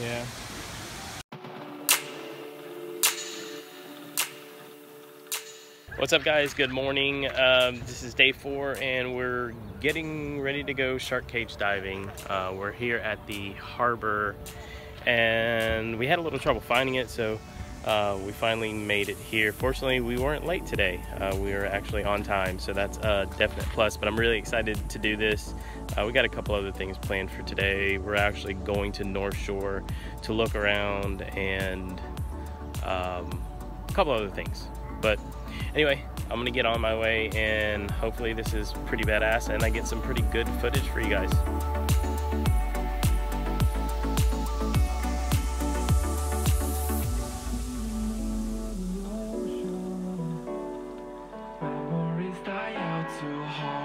Yeah. What's up guys? Good morning. Um, this is day four and we're getting ready to go shark cage diving. Uh, we're here at the harbor and we had a little trouble finding it so uh, we finally made it here. Fortunately we weren't late today. Uh, we were actually on time so that's a definite plus but I'm really excited to do this. Uh, we got a couple other things planned for today. We're actually going to North Shore to look around and um, a couple other things. But anyway, I'm gonna get on my way and hopefully this is pretty badass and I get some pretty good footage for you guys. Too hard.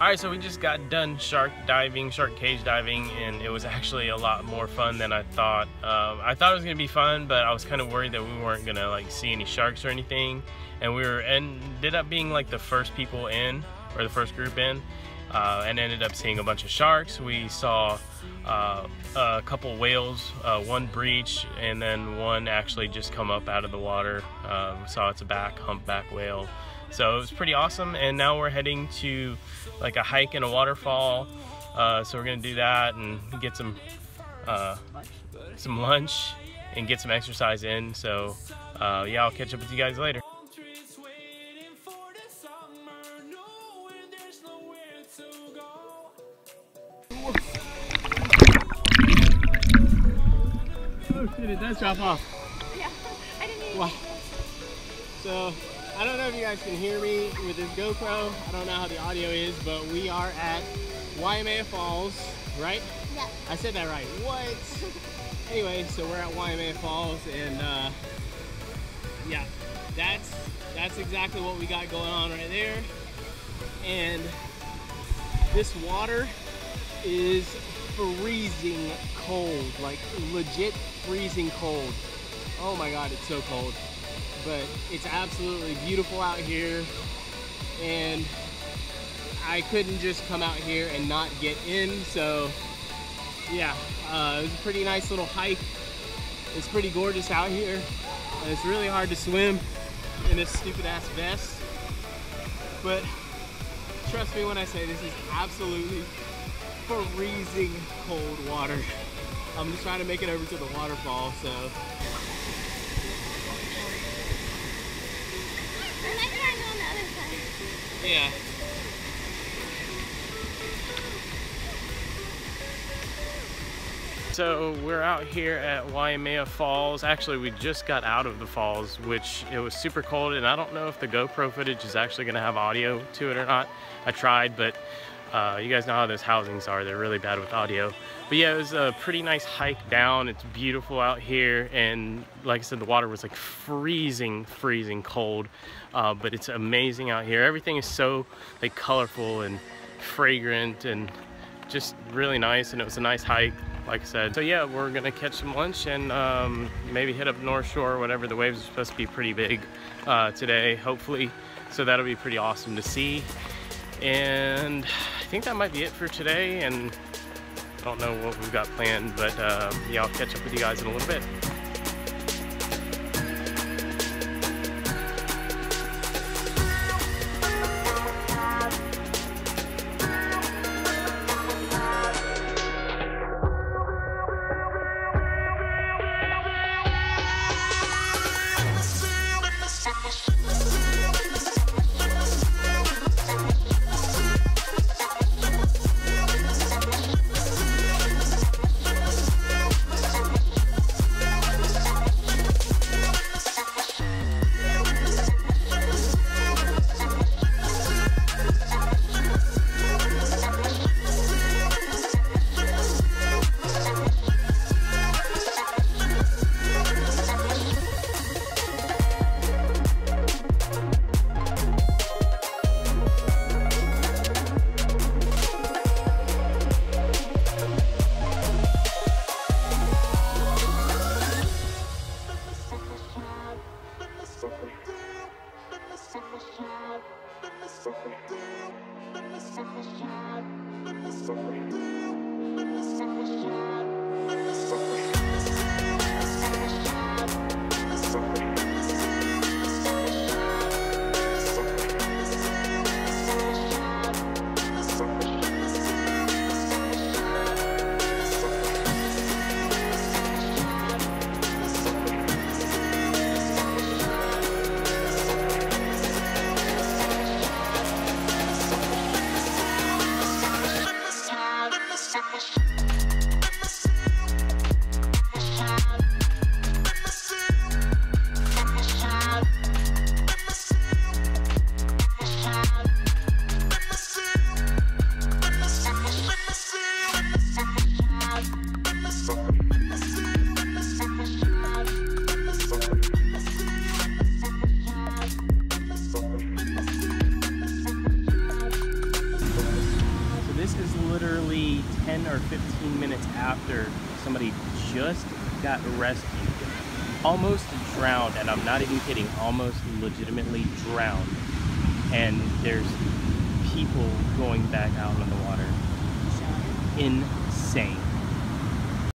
All right, so we just got done shark diving, shark cage diving, and it was actually a lot more fun than I thought. Um, I thought it was gonna be fun, but I was kind of worried that we weren't gonna like see any sharks or anything. And we were ended up being like the first people in, or the first group in, uh, and ended up seeing a bunch of sharks. We saw uh, a couple whales, uh, one breach, and then one actually just come up out of the water. We saw its a back, humpback whale. So it was pretty awesome. And now we're heading to like a hike and a waterfall. Uh, so we're gonna do that and get some uh, some lunch and get some exercise in. So uh, yeah, I'll catch up with you guys later. It does drop off. Yeah, I didn't even. Wow. So, I don't know if you guys can hear me with this GoPro. I don't know how the audio is, but we are at Waimea Falls, right? Yeah. I said that right. What? anyway, so we're at Waimea Falls, and uh, yeah, that's that's exactly what we got going on right there. And this water is freezing cold, like legit freezing cold. Oh my god, it's so cold. But it's absolutely beautiful out here, and I couldn't just come out here and not get in. So yeah, uh, it was a pretty nice little hike. It's pretty gorgeous out here, and it's really hard to swim in this stupid ass vest. But trust me when I say this is absolutely freezing cold water. I'm just trying to make it over to the waterfall, so And I tried on the other side. yeah. So we're out here at Waimea Falls. Actually, we just got out of the falls, which it was super cold, and I don't know if the GoPro footage is actually gonna have audio to it or not. I tried, but Uh, you guys know how those housings are. They're really bad with audio. But yeah, it was a pretty nice hike down. It's beautiful out here. And like I said, the water was like freezing, freezing cold. Uh, but it's amazing out here. Everything is so like colorful and fragrant and just really nice. And it was a nice hike, like I said. So yeah, we're gonna catch some lunch and um, maybe hit up North Shore or whatever. The waves are supposed to be pretty big uh, today, hopefully. So that'll be pretty awesome to see. And I think that might be it for today. And I don't know what we've got planned, but uh, yeah, I'll catch up with you guys in a little bit. After somebody just got rescued, almost drowned, and I'm not even kidding, almost legitimately drowned. And there's people going back out in the water. Insane.